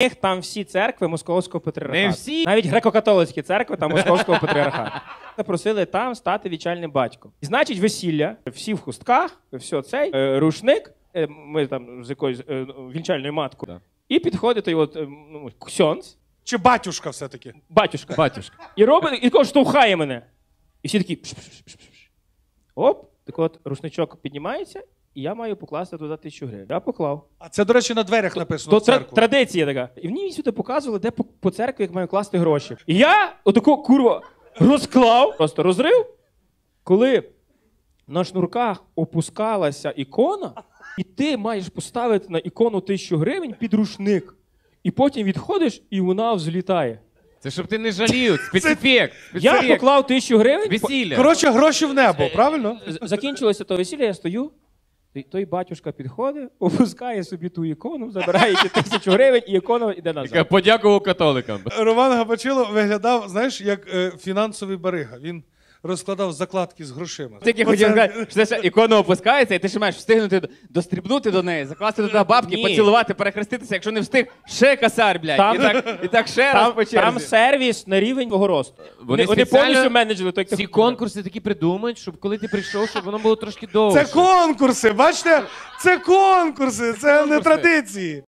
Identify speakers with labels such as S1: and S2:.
S1: них там всі церкви московського патріархату.
S2: Не всі.
S1: Навіть греко-католицькі церкви там московського патріархату. Запросили там стати вічальним батьком. І значить, весілля, всі в хустках, все цей, е, рушник, е, ми там з якоюсь е, вінчальною маткою.
S2: Да.
S1: І підходить той от, е, ну, ксьонц,
S3: Чи батюшка все-таки?
S1: батюшка.
S2: Батюшка.
S1: І робить, і також штовхає мене. І всі такі. пш-пш-пш-пш-пш. Оп, так от рушничок піднімається, і я маю покласти туди тисячу гривень. Я поклав.
S3: А це, до речі, на дверях написано.
S1: То
S3: в церкву.
S1: традиція така. І мені сюди показували, де по, по церкві як маю класти гроші. І я отако курва розклав, просто розрив, коли на шнурках опускалася ікона, і ти маєш поставити на ікону тисячу гривень під рушник. І потім відходиш, і вона взлітає.
S2: Це щоб ти не жалів, спецефект.
S1: Я
S2: спецефект.
S1: поклав тисячу гривень.
S2: Весілля.
S3: Коротше, гроші в небо, правильно?
S1: З- Закінчилося то весілля, я стою. Той батюшка підходить, опускає собі ту ікону, забирає ті тисячу гривень, і ікона йде назад.
S2: подякував католикам.
S3: Роман Габачило виглядав, знаєш, як е, фінансовий барига. Він розкладав закладки з грошима.
S4: Тільки хотів сказати, що ще ікона опускається, і ти ще маєш встигнути до- дострібнути до неї, закласти туди бабки,
S1: Ні.
S4: поцілувати, перехреститися. Якщо не встиг, ще косар, блядь.
S1: Там-
S4: І, так, і так ще раз
S1: Там,
S4: по черзі.
S1: там сервіс на рівень твого росту. Вони, вони
S2: спеціально
S1: повністю менеджери. То, як ти
S2: Ці конкурси такі придумають, щоб коли ти прийшов, щоб воно було трошки довше.
S3: Це конкурси, бачите? Це конкурси, це не
S2: Конкурси.
S3: традиції.